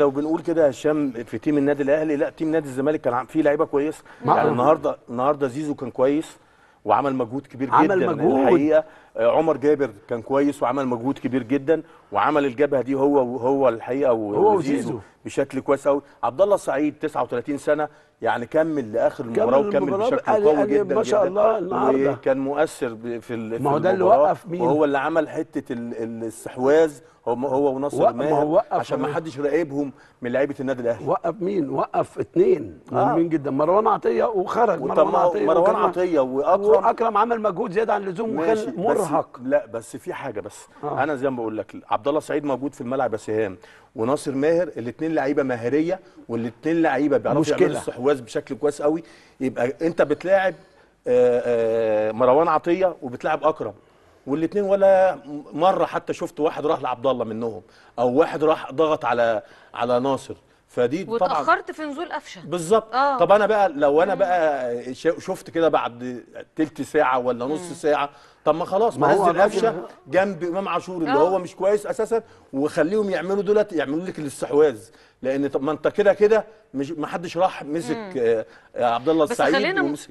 لو بنقول كده يا هشام في تيم النادي الأهلي لا تيم نادي الزمالك كان فيه لعيبة كويسه يعني النهارده النهارده زيزو كان كويس وعمل مجهود كبير عمل جدا مجهود. الحقيقة آه، عمر جابر كان كويس وعمل مجهود كبير جدا وعمل الجبهة دي هو وهو الحقيقة هو وزيزو. بشكل كويس قوي عبد الله سعيد 39 سنة يعني كمل لآخر المباراة وكمل بشكل قوي قال جدا ما شاء. الله النهارده. وكان مؤثر في ال- ما هو في ده اللي وقف مين؟ وهو اللي عمل حتة ال- ال- الاستحواذ هو هو وناصر ماهر عشان ما. حدش راقبهم من لعيبة النادي الأهلي وقف مين وقف اتنين آه. مهمين جدا مروان عطية وخرج مروان عطية مروان عطية وأكرم وأكرم عمل مجهود زيادة عن اللزوم وكان مرهق لا بس في حاجة بس آه. آه. أنا زي ما بقول لك عبد الله سعيد موجود في الملعب يا سهام وناصر ماهر الاثنين لعيبة مهارية والاثنين لعيبة بيعرفوا. يعملوا استحواذ بشكل كويس قوي. يبقى انت بتلاعب آه، آه، مروان عطية وبتلاعب أكرم. والاثنين ولا مرة حتى شفت واحد راح لعبد الله منهم أو واحد راح ضغط على على ناصر. فدي طبعا واتاخرت في نزول قفشة. بالظبط. آه. طب أنا بقى لو أنا بقى ش- شفت كده بعد تلت ساعة ولا نص ساعة طب ما خلاص ما نزل قفشة جنب إمام عاشور اللي آه. هو مش كويس أساسا وخليهم يعملوا دولت يعملوا لك الاستحواذ. لأن طب ما أنت كده كده مش ما حدش راح مسك آه، آه، عبد الله السعيد ومسك